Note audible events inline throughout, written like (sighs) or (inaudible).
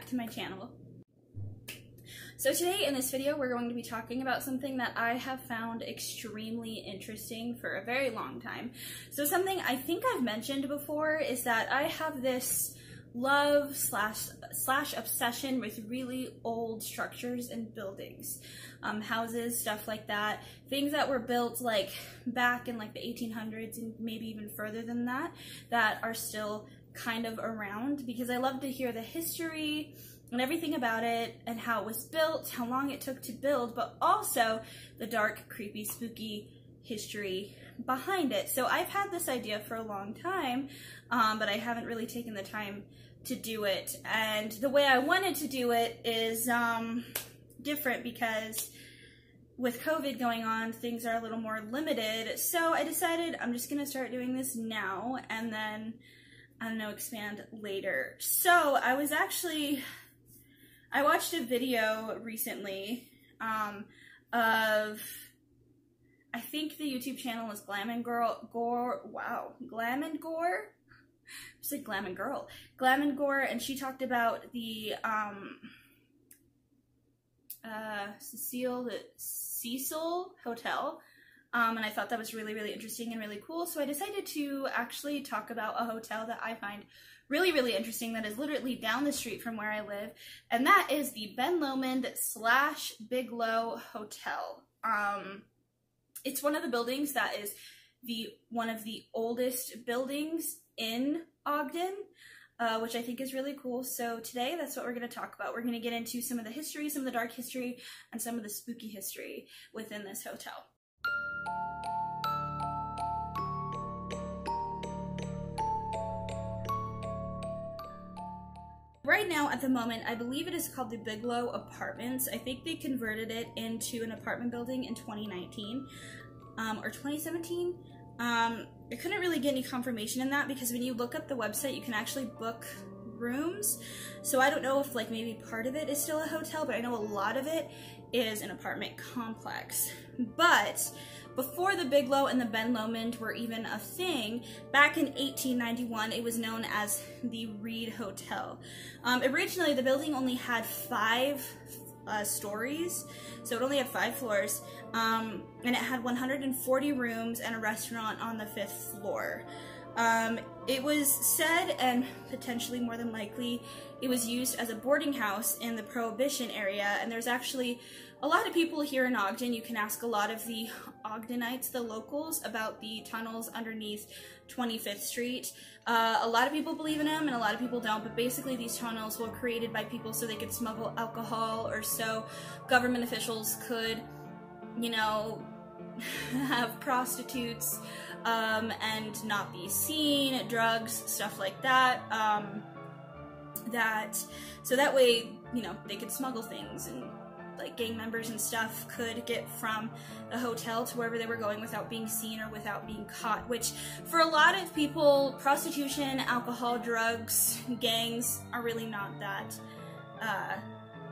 back to my channel. So today in this video we're going to be talking about something that I have found extremely interesting for a very long time. So something I think I've mentioned before is that I have this love slash slash obsession with really old structures and buildings um, houses stuff like that things that were built like back in like the 1800s and maybe even further than that that are still kind of around because i love to hear the history and everything about it and how it was built how long it took to build but also the dark creepy spooky history behind it. So I've had this idea for a long time, um, but I haven't really taken the time to do it. And the way I wanted to do it is um, different because with COVID going on, things are a little more limited. So I decided I'm just gonna start doing this now and then, I don't know, expand later. So I was actually, I watched a video recently um, of I think the YouTube channel is Glam and Girl Gore. Wow, Glam and Gore. I said Glam and Girl. Glam and Gore, and she talked about the um, uh, Cecile the Cecil Hotel. Um, and I thought that was really, really interesting and really cool. So I decided to actually talk about a hotel that I find really, really interesting that is literally down the street from where I live. And that is the Ben Lomond slash Bigelow Hotel. Um, it's one of the buildings that is the one of the oldest buildings in Ogden, uh, which I think is really cool. So today, that's what we're going to talk about. We're going to get into some of the history, some of the dark history, and some of the spooky history within this hotel. Right now, at the moment, I believe it is called the Bigelow Apartments. I think they converted it into an apartment building in 2019 um, or 2017. Um, I couldn't really get any confirmation in that because when you look up the website, you can actually book rooms. So I don't know if like maybe part of it is still a hotel, but I know a lot of it is an apartment complex. But before the Bigelow and the Ben Lomond were even a thing, back in 1891, it was known as the Reed Hotel. Um, originally, the building only had five uh, stories, so it only had five floors, um, and it had 140 rooms and a restaurant on the fifth floor. Um, it was said, and potentially more than likely, it was used as a boarding house in the Prohibition area, and there's actually a lot of people here in Ogden. You can ask a lot of the Ogdenites, the locals, about the tunnels underneath 25th Street. Uh, a lot of people believe in them and a lot of people don't, but basically these tunnels were created by people so they could smuggle alcohol or so government officials could, you know, (laughs) have prostitutes um, and not be seen, drugs, stuff like that. Um, that so that way, you know, they could smuggle things and like gang members and stuff could get from the hotel to wherever they were going without being seen or without being caught which for a lot of people prostitution alcohol drugs gangs are really not that uh,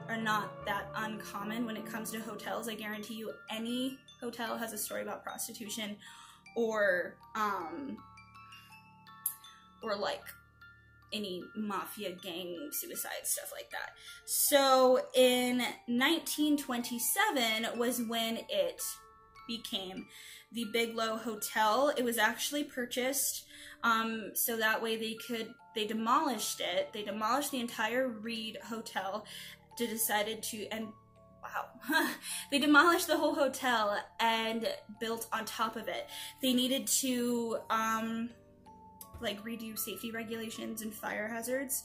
are not that uncommon when it comes to hotels i guarantee you any hotel has a story about prostitution or um or like any mafia gang suicide stuff like that. So in 1927 was when it became the Bigelow Hotel. It was actually purchased um, so that way they could they demolished it. They demolished the entire Reed Hotel to decided to and wow (laughs) they demolished the whole hotel and built on top of it. They needed to um, like redo safety regulations and fire hazards.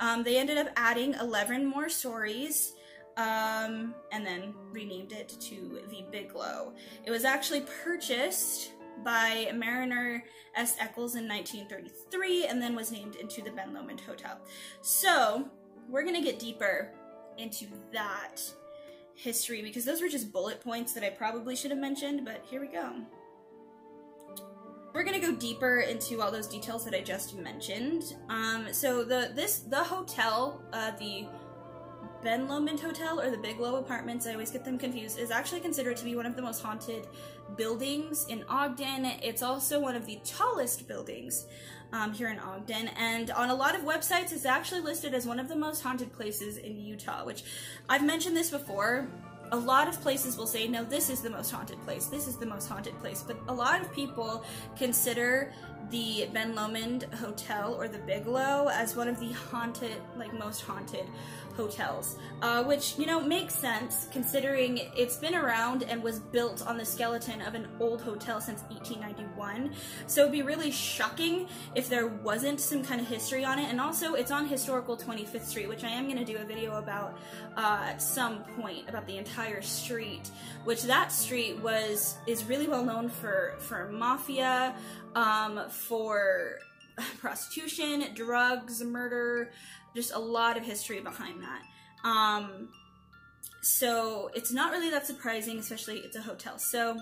Um, they ended up adding 11 more stories um, and then renamed it to the Bigelow. It was actually purchased by Mariner S. Eccles in 1933 and then was named into the Ben Lomond Hotel. So we're to get deeper into that history because those were just bullet points that I probably should have mentioned, but here we go. We're gonna go deeper into all those details that I just mentioned. Um, so the this the hotel, uh, the Ben Lomond Hotel or the Bigelow Apartments, I always get them confused, is actually considered to be one of the most haunted buildings in Ogden. It's also one of the tallest buildings um, here in Ogden, and on a lot of websites, it's actually listed as one of the most haunted places in Utah, which I've mentioned this before. A lot of places will say, no, this is the most haunted place, this is the most haunted place, but a lot of people consider the Ben Lomond Hotel or the Bigelow as one of the haunted, like most haunted hotels, uh, which, you know, makes sense considering it's been around and was built on the skeleton of an old hotel since 1891. So it'd be really shocking if there wasn't some kind of history on it. And also, it's on historical 25th Street, which I am going to do a video about uh, at some point about the entire street, which that street was is really well known for for mafia, um, for (laughs) prostitution, drugs, murder, just a lot of history behind that. Um, so it's not really that surprising, especially it's a hotel. So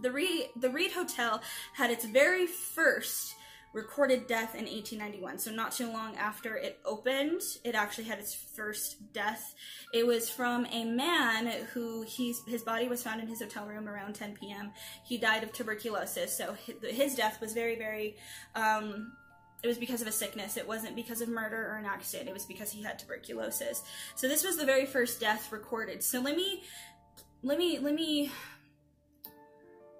the Reed, the Reed Hotel had its very first recorded death in 1891. So not too long after it opened, it actually had its first death. It was from a man who he's his body was found in his hotel room around 10 p.m. He died of tuberculosis. So his death was very very um, it was because of a sickness. It wasn't because of murder or an accident. It was because he had tuberculosis. So this was the very first death recorded. So let me let me let me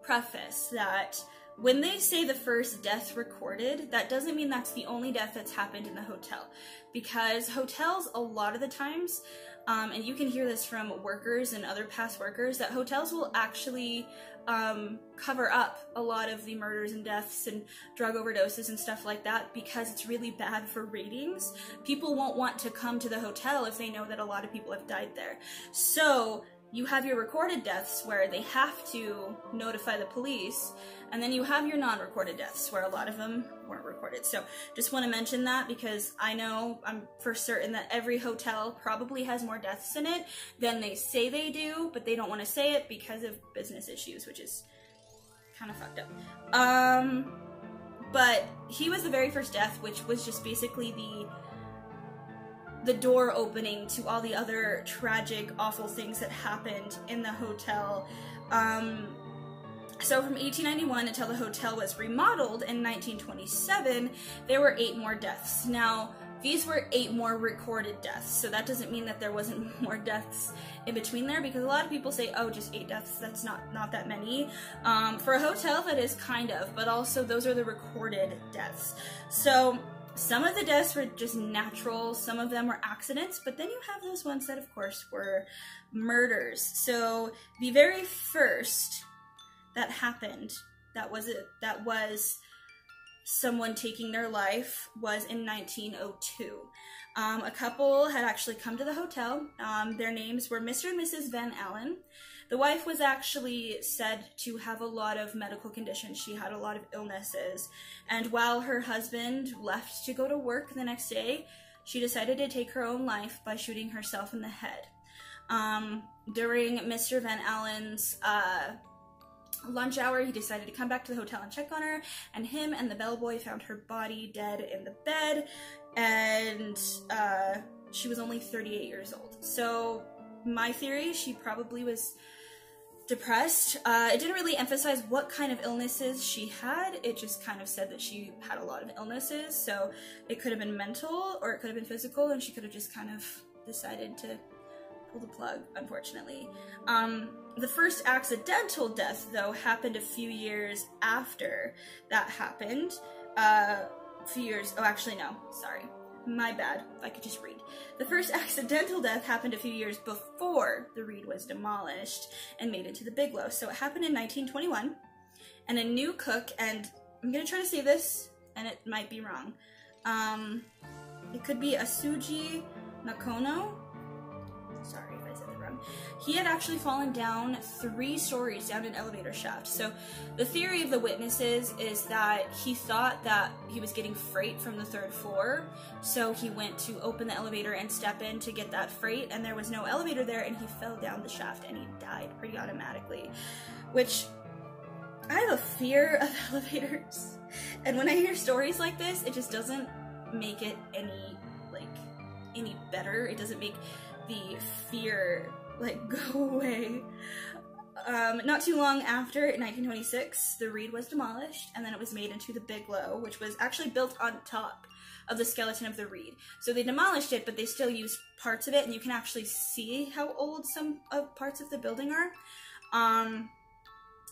preface that when they say the first death recorded, that doesn't mean that's the only death that's happened in the hotel. Because hotels, a lot of the times, um, and you can hear this from workers and other past workers, that hotels will actually um, cover up a lot of the murders and deaths and drug overdoses and stuff like that because it's really bad for ratings. People won't want to come to the hotel if they know that a lot of people have died there. So you have your recorded deaths where they have to notify the police, and then you have your non recorded deaths where a lot of them weren't recorded. So just want to mention that because I know I'm for certain that every hotel probably has more deaths in it than they say they do, but they don't want to say it because of business issues, which is kind of fucked up. Um, but he was the very first death, which was just basically the the door opening to all the other tragic, awful things that happened in the hotel. Um, so from 1891 until the hotel was remodeled in 1927, there were eight more deaths. Now, these were eight more recorded deaths, so that doesn't mean that there wasn't (laughs) more deaths in between there because a lot of people say, oh, just eight deaths, that's not, not that many. Um, for a hotel, that is kind of, but also those are the recorded deaths. So some of the deaths were just natural, some of them were accidents, but then you have those ones that, of course, were murders. So the very first that happened, that was it, that was someone taking their life, was in 1902. Um, a couple had actually come to the hotel. Um, their names were Mr. and Mrs. Van Allen. The wife was actually said to have a lot of medical conditions. She had a lot of illnesses. And while her husband left to go to work the next day, she decided to take her own life by shooting herself in the head. Um, during Mr. Van Allen's uh, lunch hour, he decided to come back to the hotel and check on her, and him and the bellboy found her body dead in the bed, and uh, she was only 38 years old. So, my theory, she probably was depressed. Uh, it didn't really emphasize what kind of illnesses she had. It just kind of said that she had a lot of illnesses. So it could have been mental or it could have been physical, and she could have just kind of decided to pull the plug, unfortunately. Um, the first accidental death, though, happened a few years after that happened. Uh, a few years, oh, actually, no, sorry. My bad, I could just read. The first accidental death happened a few years before the Reed was demolished and made into the Bigelow. So it happened in 1921, and a new cook, and I'm gonna try to say this, and it might be wrong. Um, it could be Asuji Nakono. Sorry He had actually fallen down three stories down an elevator shaft. So the theory of the witnesses is that he thought that he was getting freight from the third floor. So he went to open the elevator and step in to get that freight, and there was no elevator there, and he fell down the shaft and he died pretty automatically. Which I have a fear (laughs) of elevators. And when I hear stories like this, it just doesn't make it any like any better. It doesn't make the fear like (laughs) go away. Um, not too long after, in 1926, the Reed was demolished, and then it was made into the Bigelow, which was actually built on top of the skeleton of the Reed. So they demolished it, but they still used parts of it, and you can actually see how old some of parts of the building are. Um,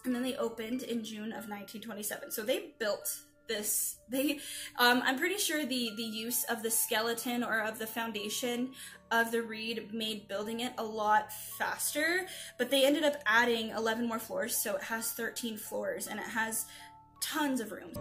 and then they opened in June of 1927. So they built this they um i'm pretty sure the the use of the skeleton or of the foundation of the reed made building it a lot faster but they ended up adding 11 more floors so it has 13 floors and it has tons of rooms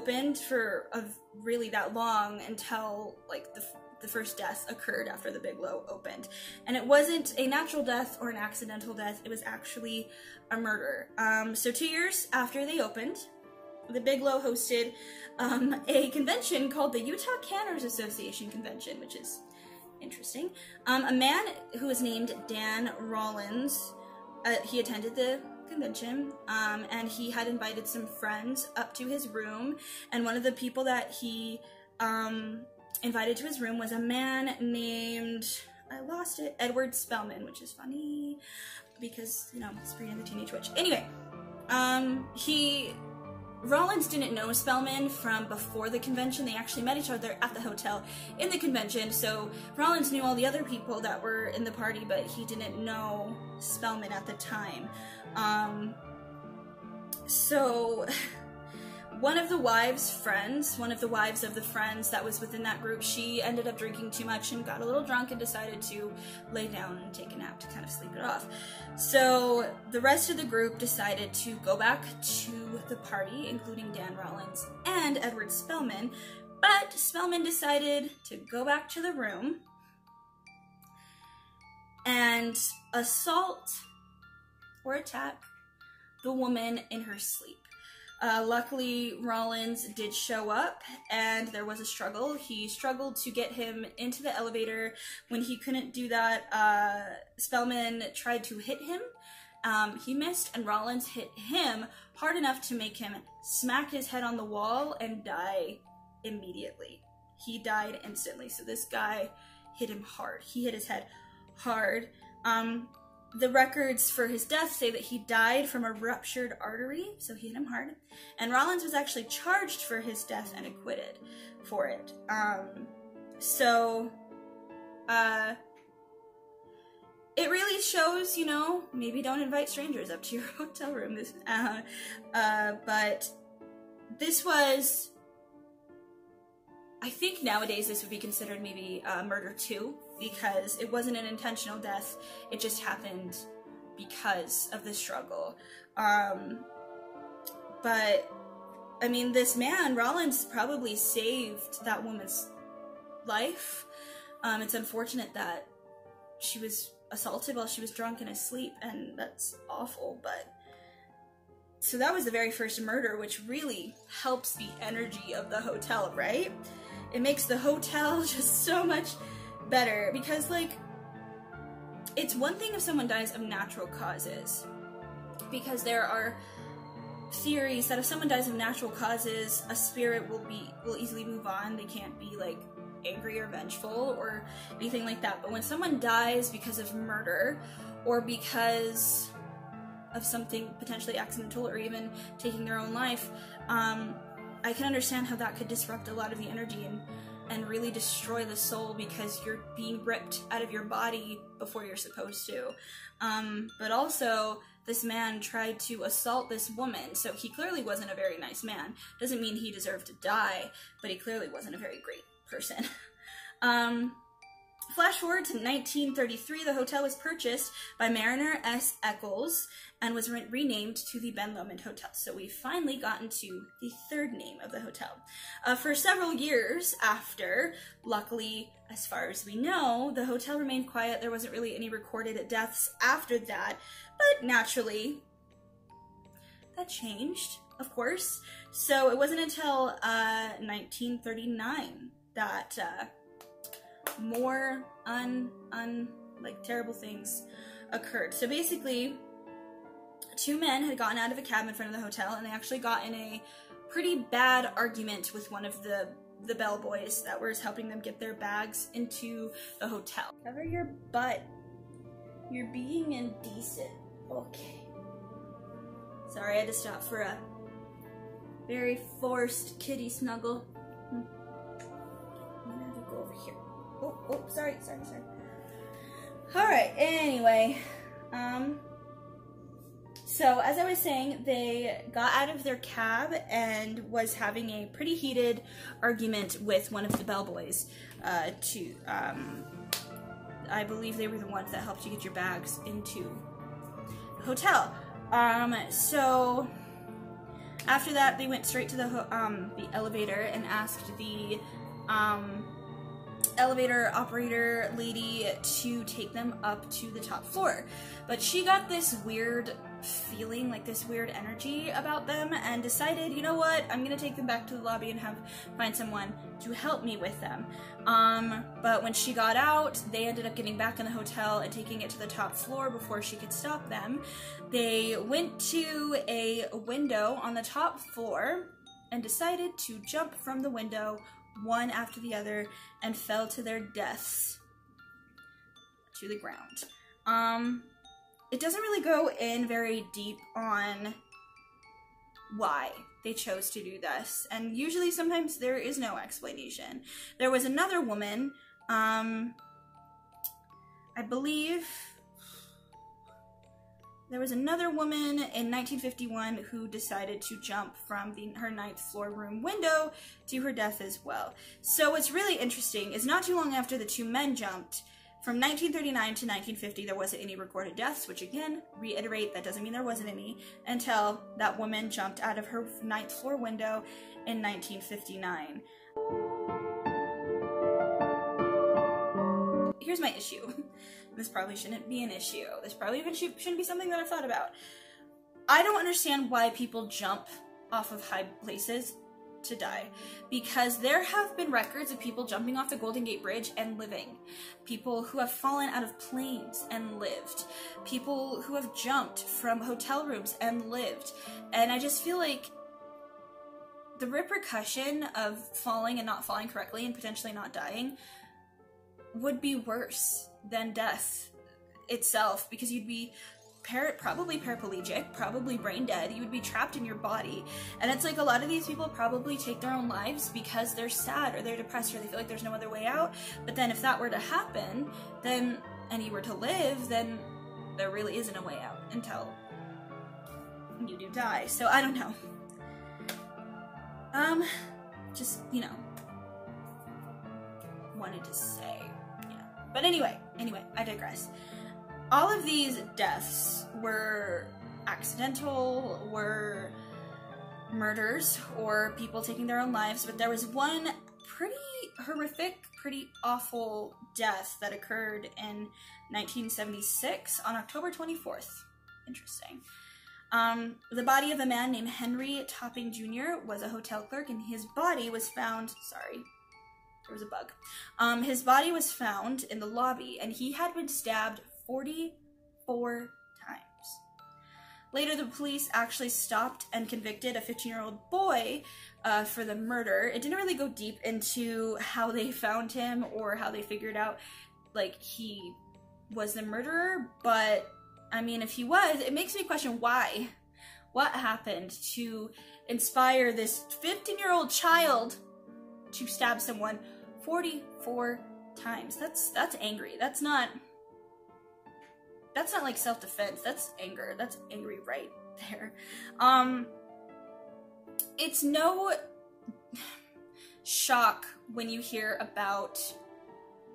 opened for a really that long until like the, the first death occurred after the Bigelow opened. And it wasn't a natural death or an accidental death, it was actually a murder. Um, so, two years after they opened, the Bigelow hosted um, a convention called the Utah Canners Association Convention, which is interesting. Um, a man who was named Dan Rollins, uh, he attended the convention um, and he had invited some friends up to his room and one of the people that he um, invited to his room was a man named i lost it edward spellman which is funny because you know Sabrina the teenage witch. Anyway um, he Rollins didn't know Spellman from before the convention. They actually met each other at the hotel in the convention. So Rollins knew all the other people that were in the party, but he didn't know Spellman at the time. Um, so (laughs) one of the wives' friends, one of the wives of the friends that was within that group, she ended up drinking too much and got a little drunk and decided to lay down and take a nap to kind of sleep it off. So the rest of the group decided to go back to the party, including Dan Rollins and Edward Spellman, but Spellman decided to go back to the room and assault or attack the woman in her sleep. Uh, luckily, Rollins did show up and there was a struggle. He struggled to get him into the elevator. When he couldn't do that, uh, Spellman tried to hit him. Um, he missed, and Rollins hit him hard enough to make him smack his head on the wall and die immediately. He died instantly. So this guy hit him hard. He hit his head hard. Um, the records for his death say that he died from a ruptured artery, so he hit him hard. And Rollins was actually charged for his death and acquitted for it. Um, so, uh, it really shows, you know, maybe don't invite strangers up to your (laughs) hotel room. This, uh, uh, but this was, I think nowadays this would be considered maybe uh, murder too because it wasn't an intentional death. It just happened because of the struggle. Um, but I mean, this man, Rollins, probably saved that woman's life. Um, it's unfortunate that she was assaulted while she was drunk and asleep, and that's awful, but. So that was the very first murder, which really helps the energy of the hotel, right? It makes the hotel (laughs) just so much better because like it's one thing if someone dies of natural causes because there are theories that if someone dies of natural causes a spirit will be will easily move on. They can't be like angry or vengeful or anything like that. But when someone dies because of murder or because of something potentially accidental or even taking their own life um, i can understand how that could disrupt a lot of the energy and and really destroy the soul because you're being ripped out of your body before you're supposed to. Um, but also, this man tried to assault this woman, so he clearly wasn't a very nice man. Doesn't mean he deserved to die, but he clearly wasn't a very great person. (laughs) um, Flash forward to 1933, the hotel was purchased by Mariner S. Eccles and was re renamed to the Ben Lomond Hotel. So we've finally gotten to the third name of the hotel. Uh, for several years after, luckily, as far as we know, the hotel remained quiet. There wasn't really any recorded deaths after that, but naturally, that changed, of course. So it wasn't until uh, 1939 that uh, more un un like terrible things occurred. So basically, two men had gotten out of a cab in front of the hotel and they actually got in a pretty bad argument with one of the the bellboys that was helping them get their bags into the hotel. Cover your butt. You're being indecent. Okay. Sorry, I had to stop for a very forced kitty snuggle. Hmm. I'm gonna go over here. Oh, oh, sorry, sorry, sorry. Alright, anyway. Um, so, as I was saying, they got out of their cab and was having a pretty heated argument with one of the bellboys. Uh, to, um, I believe they were the ones that helped you get your bags into the hotel. Um, so after that, they went straight to the um, the elevator and asked the um, elevator operator lady to take them up to the top floor. But she got this weird feeling like this weird energy about them and decided, you know what, I'm gonna take them back to the lobby and have find someone to help me with them. Um, but when she got out, they ended up getting back in the hotel and taking it to the top floor before she could stop them. They went to a window on the top floor and decided to jump from the window one after the other and fell to their deaths to the ground. Um, it doesn't really go in very deep on why they chose to do this. And usually sometimes there is no explanation. There was another woman, um, I believe there was another woman in 1951 who decided to jump from the, her ninth floor room window to her death as well. So what's really interesting is not too long after the two men jumped, from 1939 to 1950, there wasn't any recorded deaths, which again, reiterate, that doesn't mean there wasn't any, until that woman jumped out of her ninth floor window in 1959. Here's my issue. This probably shouldn't be an issue. This probably even shouldn't be something that I've thought about. I don't understand why people jump off of high places to die because there have been records of people jumping off the Golden Gate Bridge and living, people who have fallen out of planes and lived, people who have jumped from hotel rooms and lived. And I just feel like the repercussion of falling and not falling correctly and potentially not dying would be worse than death itself because you'd be par- probably paraplegic, probably brain dead. You would be trapped in your body. And it's like a lot of these people probably take their own lives because they're sad or they're depressed or they feel like there's no other way out. But then if that were to happen, then and you were to live, then there really isn't a way out until you do die. So I don't know. Um, just, you know, wanted to say. But anyway, anyway, I digress all of these deaths were accidental, were murders, or people taking their own lives, but there was one pretty horrific, pretty awful death that occurred in 1976 on October 24th. Interesting. Um, the body of a man named Henry Topping Jr. was a hotel clerk, and his body was found. Sorry, there was a bug. Um, his body was found in the lobby, and he had been stabbed 44 times. Later, the police actually stopped and convicted a 15 year old boy uh, for the murder. It didn't really go deep into how they found him or how they figured out, like, he was the murderer, but I mean, if he was, it makes me question why. What happened to inspire this 15 year old child to stab someone 44 times? That's that's angry. That's not that's not like self-defense that's anger that's angry right there um it's no shock when you hear about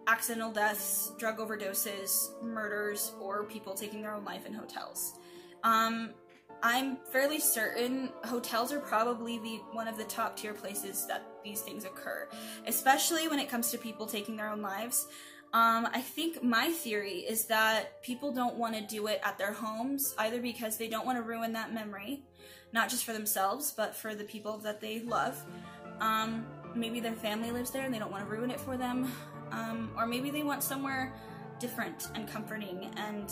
accidental deaths drug overdoses murders or people taking their own life in hotels um i'm fairly certain hotels are probably the one of the top tier places that these things occur especially when it comes to people taking their own lives um, I think my theory is that people don't want to do it at their homes, either because they don't want to ruin that memory, not just for themselves, but for the people that they love. Um, maybe their family lives there and they don't want to ruin it for them. Um, or maybe they want somewhere different and comforting and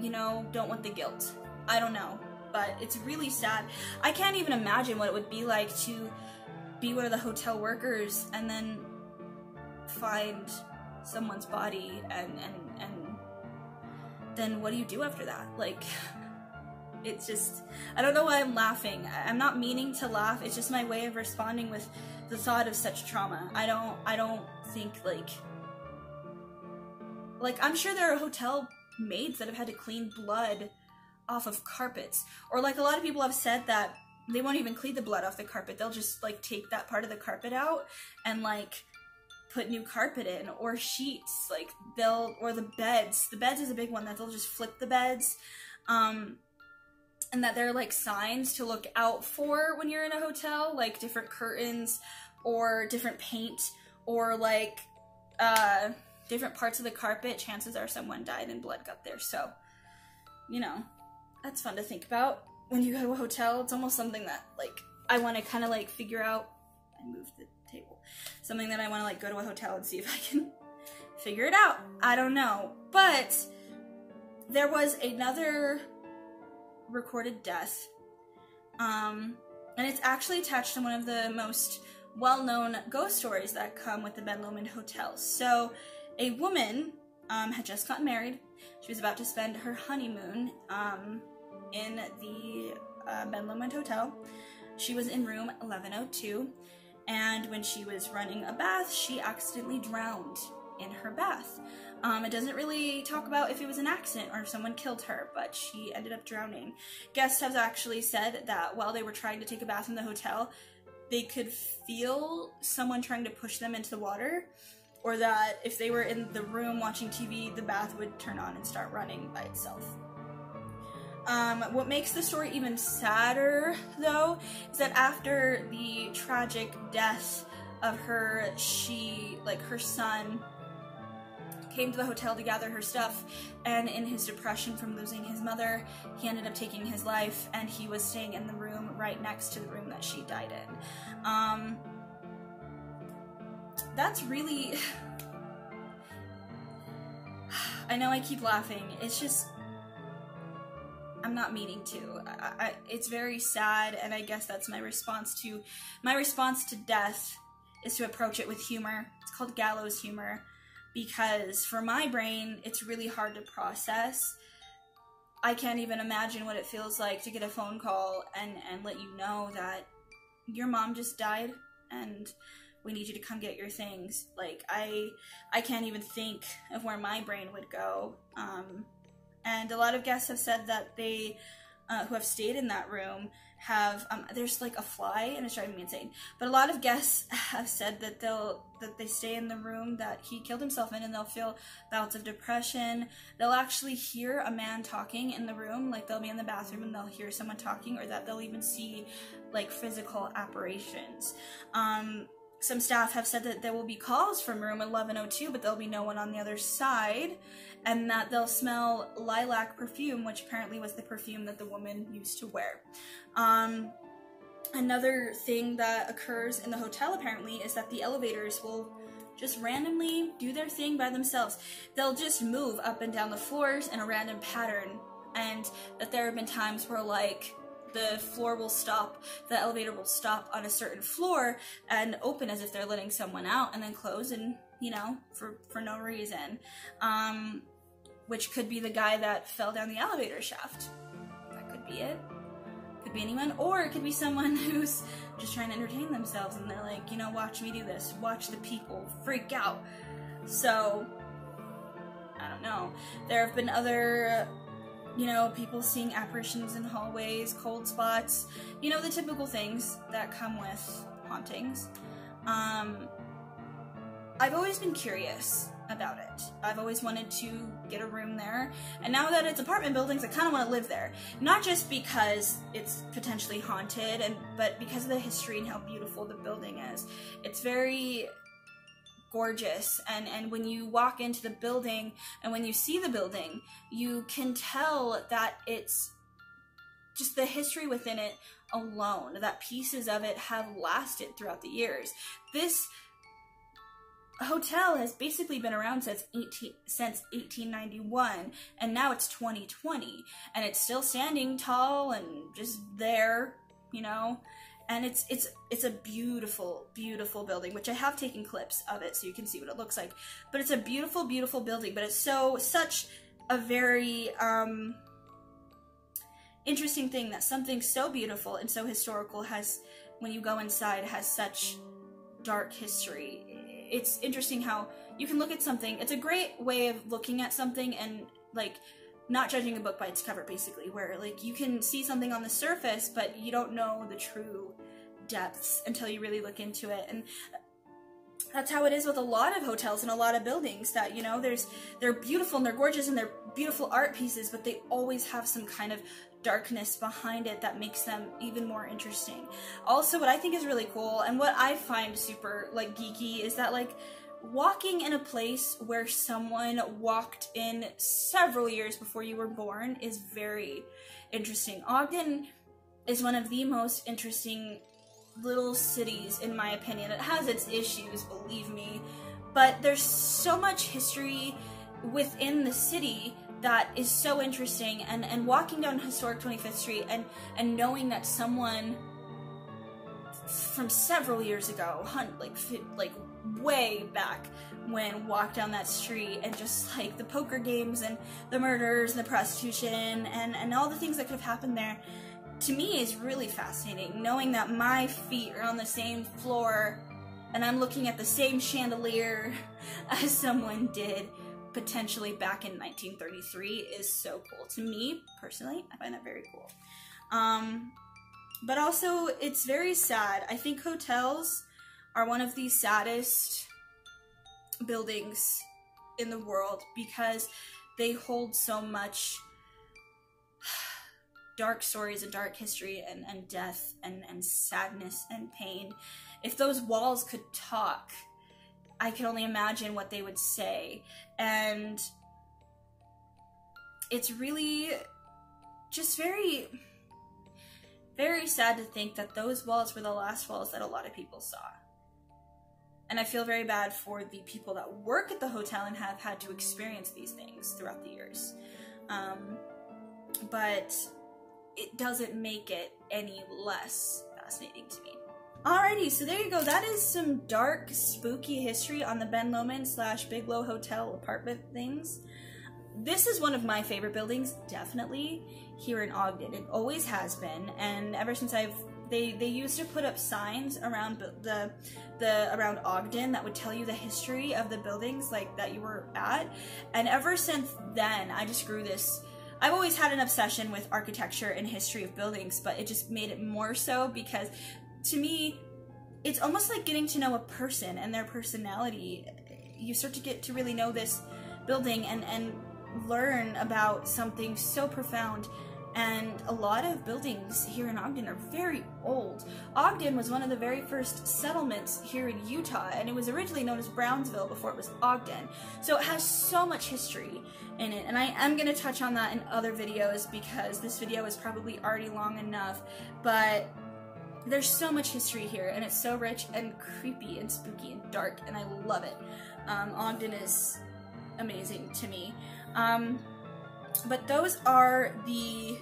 you know, don't want the guilt. I don't know, but it's really sad. I can't even imagine what it would be like to be one of the hotel workers and then find someone's body and and and then what do you do after that? Like (laughs) it's just I don't know why I'm laughing. I'm not meaning to laugh. It's just my way of responding with the thought of such trauma. I don't I don't think like like I'm sure there are hotel maids that have had to clean blood off of carpets. Or like a lot of people have said that they won't even clean the blood off the carpet. They'll just like take that part of the carpet out and like put new carpet in or sheets like they'll or the beds the beds is a big one that they'll just flip the beds um and that there are like signs to look out for when you're in a hotel like different curtains or different paint or like uh different parts of the carpet chances are someone died and blood got there so you know that's fun to think about. When you go to a hotel it's almost something that like i want to kind of like figure out. I moved the table. Something that i want to like go to a hotel and see if i can (laughs) figure it out. I don't know. But there was another recorded death um and it's actually attached to one of the most well-known ghost stories that come with the ben lomond hotel. So a woman um, had just gotten married. She was about to spend her honeymoon um, in the uh, Ben Lomond Hotel. She was in room 1102, and when she was running a bath, she accidentally drowned in her bath. Um, it doesn't really talk about if it was an accident or if someone killed her, but she ended up drowning. Guests have actually said that while they were trying to take a bath in the hotel, they could feel someone trying to push them into the water, or that if they were in the room watching TV, the bath would turn on and start running by itself. Um, what makes the story even sadder, though, is that after the tragic death of her, she, like, her son came to the hotel to gather her stuff, and in his depression from losing his mother, he ended up taking his life, and he was staying in the room right next to the room that she died in. Um, that's really. (sighs) I know I keep laughing. It's just I'm not meaning to. I, I, it's very sad, and I guess that's my response to my response to death is to approach it with humor. It's called gallows humor because for my brain, it's really hard to process. I can't even imagine what it feels like to get a phone call and and let you know that your mom just died and we need you to come get your things. Like I I can't even think of where my brain would go. Um, and a lot of guests have said that they uh, who have stayed in that room have um, there's like a fly and it's driving me insane. But a lot of guests (laughs) have said that they'll that they stay in the room that he killed himself in and they'll feel bouts of depression. They'll actually hear a man talking in the room like they'll be in the bathroom and they'll hear someone talking or that they'll even see like physical apparitions. Um, some staff have said that there will be calls from room 1102 but there'll be no one on the other side and that they'll smell lilac perfume, which apparently was the perfume that the woman used to wear. Um, another thing that occurs in the hotel apparently is that the elevators will just randomly do their thing by themselves. They'll just move up and down the floors in a random pattern, and that there have been times where, like, the floor will stop, the elevator will stop on a certain floor and open as if they're letting someone out, and then close and you know for for no reason. Um, which could be the guy that fell down the elevator shaft. That could be it. Could be anyone, or it could be someone (laughs) who's just trying to entertain themselves and they're like, you know, watch me do this, watch the people freak out. So, I don't know. There have been other, you know, people seeing apparitions in hallways, cold spots, you know, the typical things that come with hauntings. Um, I've always been curious about it. I've always wanted to get a room there, and now that it's apartment buildings, I kind of want to live there. Not just because it's potentially haunted, and but because of the history and how beautiful the building is. It's very gorgeous and and when you walk into the building and when you see the building you can tell that it's just the history within it alone that pieces of it have lasted throughout the years this hotel has basically been around since 18 since 1891 and now it's 2020 and it's still standing tall and just there you know? And it's it's it's a beautiful beautiful building which i have taken clips of it so you can see what it looks like. But it's a beautiful beautiful building but it's so such a very um interesting thing that something so beautiful and so historical has when you go inside has such dark history it's interesting how you can look at something it's a great way of looking at something and like not judging a book by its cover basically where like you can see something on the surface but you don't know the true depths until you really look into it. And that's how it is with a lot of hotels and a lot of buildings that you know there's they're beautiful and they're gorgeous and they're beautiful art pieces but they always have some kind of darkness behind it that makes them even more interesting also what i think is really cool and what i find super like geeky is that like walking in a place where someone walked in several years before you were born is very interesting. Ogden is one of the most interesting little cities, in my opinion. It has its issues, believe me, but there's so much history within the city that is so interesting and and walking down historic 25th street and and knowing that someone from several years ago hunt like like way back when walked down that street and just like the poker games and the murders and the prostitution and, and all the things that could have happened there to me is really fascinating knowing that my feet are on the same floor and I'm looking at the same chandelier (laughs) as someone did potentially back in 1933 is so cool. To me, personally, I find that very cool. Um, but also, it's very sad. I think hotels are one of the saddest buildings in the world because they hold so much dark stories and dark history and, and death and, and sadness and pain. If those walls could talk, I can only imagine what they would say. And it's really just very, very sad to think that those walls were the last walls that a lot of people saw. And I feel very bad for the people that work at the hotel and have had to experience these things throughout the years. Um, but it doesn't make it any less fascinating to me. Alrighty, so there you go. That is some dark, spooky history on the Ben Lomond slash Bigelow Hotel apartment things. This is one of my favorite buildings, definitely, here in Ogden. It always has been, and ever since I've they they used to put up signs around the the around Ogden that would tell you the history of the buildings like that you were at and ever since then I just grew this I've always had an obsession with architecture and history of buildings but it just made it more so because to me it's almost like getting to know a person and their personality. You start to get to really know this building and and learn about something so profound and a lot of buildings here in Ogden are very old. Ogden was one of the very first settlements here in Utah, and it was originally known as Brownsville before it was Ogden. So it has so much history in it, and I am going to touch on that in other videos because this video is probably already long enough, but there's so much history here, and it's so rich and creepy and spooky and dark, and I love it. Um, Ogden is amazing to me. Um, but those are the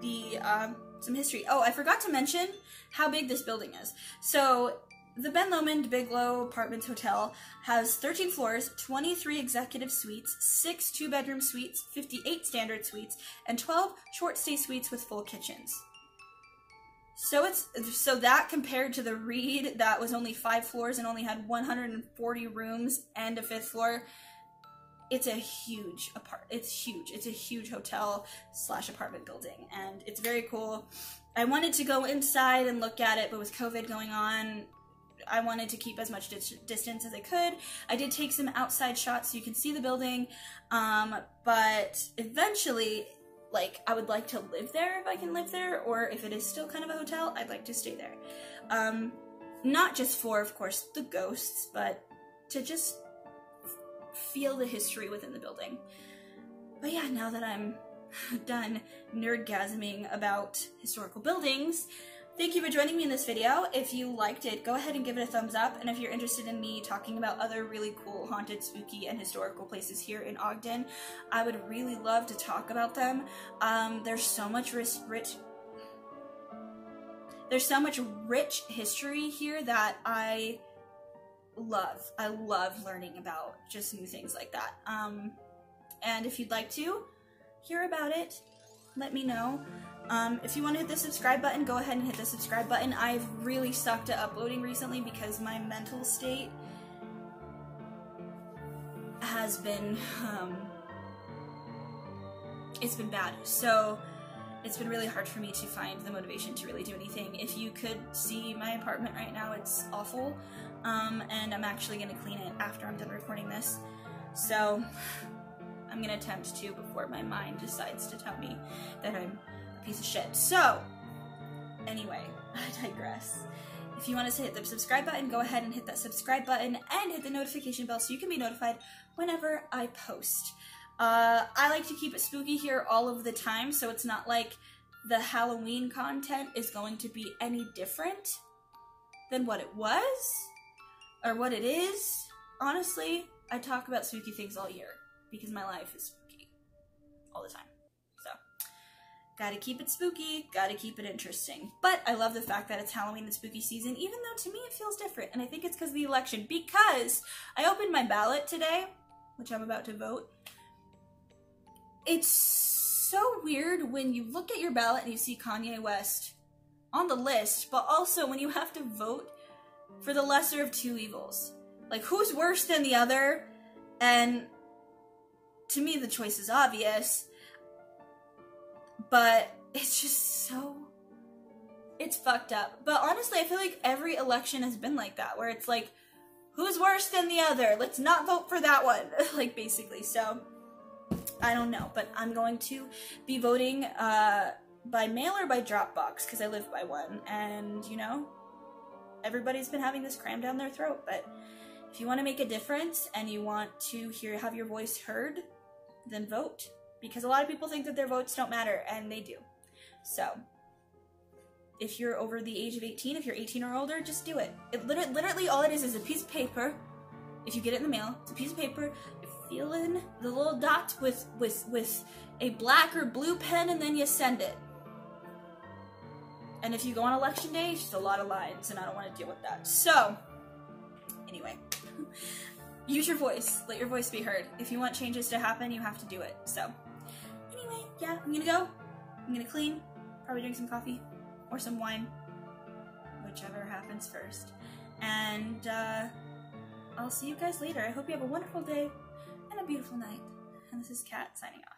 the um, some history. Oh, I forgot to mention how big this building is. So the Ben Lomond Bigelow Apartments Hotel has 13 floors, 23 executive suites, 6 two-bedroom suites, 58 standard suites, and 12 short-stay suites with full kitchens. So it's so that compared to the Reed that was only 5 floors and only had 140 rooms and a fifth floor, it's a huge apart it's huge. It's a huge hotel slash apartment building and it's very cool. I wanted to go inside and look at it but with covid going on i wanted to keep as much dis- distance as i could. I did take some outside shots so you can see the building um, but eventually like i would like to live there if i can live there or if it is still kind of a hotel i'd like to stay there. Um, not just for of course the ghosts but to just feel the history within the building. But yeah, now that I'm (laughs) done nerdgasming about historical buildings, thank you for joining me in this video. If you liked it, go ahead and give it a thumbs up. And if you're interested in me talking about other really cool haunted, spooky, and historical places here in Ogden, I would really love to talk about them. Um, there's so much rich, rich there's so much rich history here that I love. I love learning about just new things like that. Um, and if you'd like to hear about it, let me know. Um, if you want to hit the subscribe button, go ahead and hit the subscribe button. I've really sucked at uploading recently because my mental state has been, um, it's been bad. So, it's been really hard for me to find the motivation to really do anything. If you could see my apartment right now, it's awful. Um, and I'm actually gonna clean it after I'm done recording this. So I'm gonna attempt to before my mind decides to tell me that I'm a piece of shit. So anyway, (laughs) I digress. If you want to hit the subscribe button, go ahead and hit that subscribe button and hit the notification bell so you can be notified whenever I post. Uh, I like to keep it spooky here all of the time, so it's not like the Halloween content is going to be any different than what it was or what it is. Honestly, I talk about spooky things all year because my life is spooky all the time. So, gotta keep it spooky, gotta keep it interesting. But I love the fact that it's Halloween and spooky season, even though to me it feels different. And I think it's because of the election. Because I opened my ballot today, which I'm about to vote, it's so weird when you look at your ballot and you see Kanye West on the list, but also when you have to vote for the lesser of two evils. Like, who's worse than the other? And to me, the choice is obvious, but it's just so. It's fucked up. But honestly, I feel like every election has been like that, where it's like, who's worse than the other? Let's not vote for that one. (laughs) like, basically. So, I don't know, but I'm going to be voting uh, by mail or by Dropbox because I live by one. And, you know, everybody's been having this crammed down their throat. But if you want to make a difference and you want to hear have your voice heard, then vote. Because a lot of people think that their votes don't matter, and they do. So, if you're over the age of 18, if you're 18 or older, just do it. It literally, literally all it is is a piece of paper. If you get it in the mail, it's a piece of paper You fill in the little dots with, with, with a black or blue pen and then you send it. And if you go on election day, it's just a lot of lines and I don't want to deal with that. So, anyway, (laughs) use your voice. Let your voice be heard. If you want changes to happen, you have to do it. So, anyway, yeah, I'm gonna go. I'm gonna clean, probably drink some coffee or some wine, whichever happens first. And, uh, I'll see you guys later. I hope you have a wonderful day and a beautiful night. And this is Cat signing off.